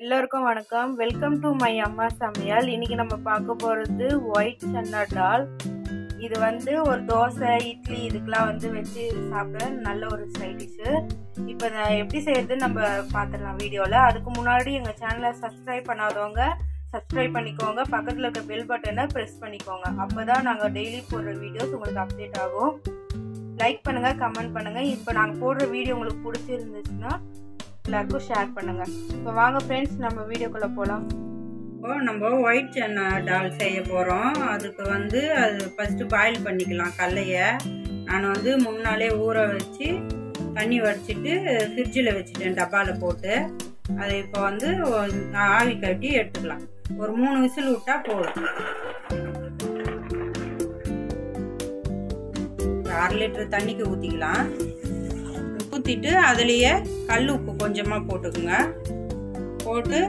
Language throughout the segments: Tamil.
எல்லோருக்கும் வணக்கம். வெல்கம் டு மை அம்மா சமையல் இன்றைக்கி நம்ம பார்க்க போகிறது ஒயிட் சன்னா டால் இது வந்து ஒரு தோசை இட்லி இதுக்கெலாம் வந்து வச்சு சாப்பிட நல்ல ஒரு சைட் டிஷ்ஷு இப்போ நான் எப்படி செய்யறதுன்னு நம்ம பார்த்துடலாம் வீடியோவில் அதுக்கு முன்னாடி எங்கள் சேனலை சப்ஸ்கிரைப் பண்ணாதவங்க சப்ஸ்கிரைப் பண்ணிக்கோங்க. பக்கத்தில் இருக்க பெல் பட்டனை ப்ரெஸ் பண்ணிக்கோங்க. அப்போ தான் நாங்கள் டெய்லி போடுற வீடியோஸ் உங்களுக்கு அப்டேட் ஆகும். லைக் பண்ணுங்கள் கமெண்ட் பண்ணுங்கள் இப்போ நாங்கள் போடுற வீடியோ உங்களுக்கு பிடிச்சிருந்துச்சுன்னா எல்லாருக்கும் ஷேர் பண்ணுங்கள் இப்போ வாங்க ஃப்ரெண்ட்ஸ் நம்ம வீடியோக்குள்ளே போகலாம் இப்போ நம்ம ஒயிட் சன்னா டால் செய்ய போகிறோம் அதுக்கு வந்து அது ஃபஸ்ட்டு பாயில் பண்ணிக்கலாம் கடலையை நான் வந்து முன்னாலே ஊற வச்சு தண்ணி வடிச்சிட்டு ஃப்ரிட்ஜில் வச்சுட்டேன் டப்பாவில் போட்டு. அதை இப்போ வந்து ஆவி கட்டி எடுத்துக்கலாம். ஒரு மூணு விசில் விட்டால் போதும். அரை லிட்டர் தண்ணிக்கு ஊற்றிக்கலாம் ஊற்றிட்டு அதுலேயே கல் உப்பு கொஞ்சமாக போட்டுக்குங்க. போட்டு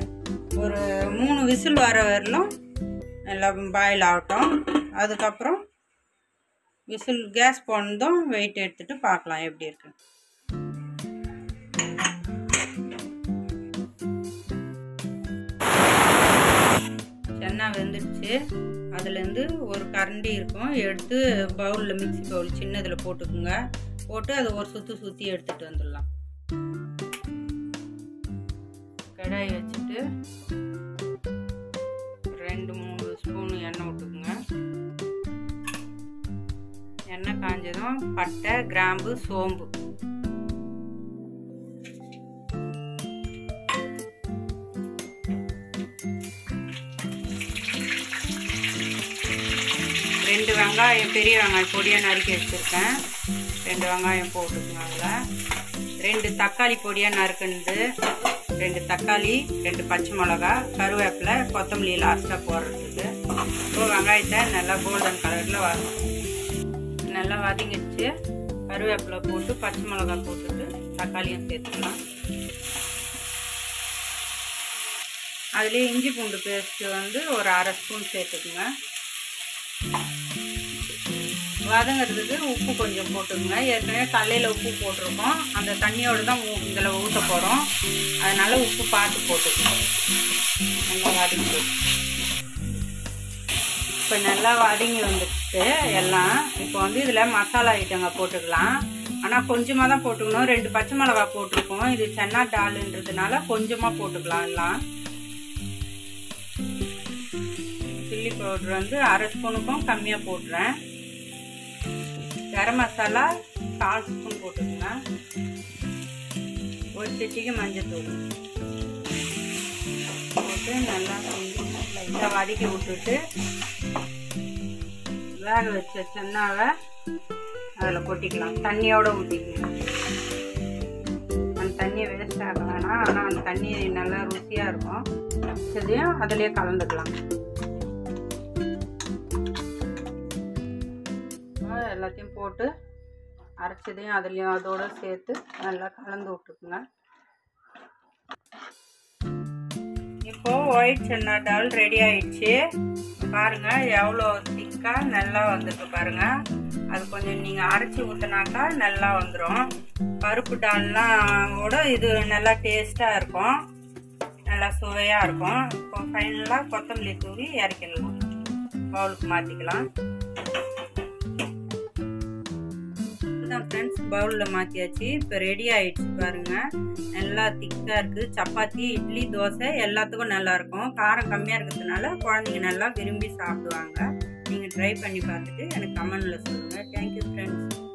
ஒரு மூணு விசில் வர வரலும் நல்லா பாயில் ஆகட்டும். அதுக்கப்புறம் விசில் கேஸ் போனதும் வெயிட் எடுத்துட்டு பார்க்கலாம் எப்படி இருக்கு சென்னா வெந்துடுச்சு. அதுலேருந்து ஒரு கரண்டி இருக்கும். எடுத்து பவுலில் மிக்சி பவுல் சின்னதில் போட்டுக்குங்க. போட்டு அதை ஒரு சுற்றி சுற்றி எடுத்துகிட்டு வந்துடலாம். கடாய் வச்சுட்டு ரெண்டு மூணு ஸ்பூன் எண்ணெய் விட்டுக்குங்க. எண்ணெய் காஞ்சதும் பட்டை கிராம்பு சோம்பு. ரெண்டு வெங்காயம் பெரிய வெங்காயம் பொடியாக நறுக்கி வச்சுருக்கேன். ரெண்டு வெங்காயம் போட்டுக்கோங்க அதில் ரெண்டு தக்காளி பொடியாக நறுக்குண்டு ரெண்டு தக்காளி ரெண்டு பச்சை மிளகா கருவேப்பிலை கொத்தமல்லி லாஸ்ட்டாக போடுறதுக்கு. இப்போ வெங்காயத்தை நல்லா கோல்டன் கலரில் வரும் நல்லா வதங்கிடுச்சு. கருவேப்பிலை போட்டு பச்சை மிளகா போட்டுட்டு தக்காளியும் சேர்த்துக்கலாம். அதுலேயே இஞ்சி பூண்டு பேஸ்ட்டு வந்து ஒரு அரை ஸ்பூன் சேர்த்துக்குங்க. வதங்கிறதுக்கு உப்பு கொஞ்சம் போட்டுக்கோங்க. ஏற்கனவே கல்லையில் உப்பு போட்டிருக்கோம். அந்த தண்ணியோடு தான் இதில் ஊற்ற போகிறோம் அதனால் உப்பு பார்த்து போட்டுக்கணும் நல்லா வதங்கி இப்போ நல்லா வதங்கி வந்துட்டு எல்லாம். இப்போ வந்து இதில் மசாலா ஐட்டங்க போட்டுக்கலாம். ஆனால் கொஞ்சமாக தான் போட்டுக்கணும். ரெண்டு பச்சை மிளகா போட்டிருக்கோம். இது சென்னா டாலுன்றதுனால கொஞ்சமாக போட்டுக்கலாம் எல்லாம். சில்லி பவுடர் வந்து அரை ஸ்பூனுக்கும் கம்மியாக போட்டுறேன் கரம் மசாலா கால் ஸ்பூன் போட்டுக்கோங்க. ஒரு சிட்டிக்கு மஞ்சத்தூள். போட்டு நல்லா லைட்டாக வதக்கி விட்டுட்டு வேக வச்ச சென்னாவை அதில் கொட்டிக்கலாம். தண்ணியோடு ஊற்றிக்கலாம் அந்த தண்ணியை வேஸ்ட் ஆக வேணாம். ஆனால் அந்த தண்ணி நல்லா ருசியாக இருக்கும். வச்சதையும் அதிலே கலந்துக்கலாம். எல்லாத்தையும் போட்டு அரைச்சதையும் அதுலேயும் அதோடு சேர்த்து நல்லா கலந்து விட்டுக்குங்க. இப்போது ஒயிட் சென்னா டால் ரெடி ஆயிடுச்சு. பாருங்கள் எவ்வளோ திக்காக நல்லா வந்திருக்கு பாருங்கள் அது கொஞ்சம் நீங்கள் அரைச்சி ஊற்றினாக்கா நல்லா வந்துடும் பருப்பு டால்லாம் கூட இது நல்லா டேஸ்ட்டாக இருக்கும். நல்லா சுவையாக இருக்கும். இப்போ ஃபைனலாக கொத்தமல்லி தூவி இறக்கிடலாம். பவுலுக்கு மாற்றிக்கலாம் தான் ஃப்ரெண்ட்ஸ் பவுலில் மாற்றியாச்சு இப்போ ரெடி ஆகிடுச்சு பாருங்கள் நல்லா திக்காக இருக்குது சப்பாத்தி இட்லி தோசை எல்லாத்துக்கும் நல்லாயிருக்கும் காரம் கம்மியாக இருக்கிறதுனால குழந்தைங்க நல்லா விரும்பி சாப்பிடுவாங்க. நீங்கள் ட்ரை பண்ணி பார்த்துட்டு எனக்கு கமெண்டில் சொல்லுங்கள் தேங்க்யூ ஃப்ரெண்ட்ஸ்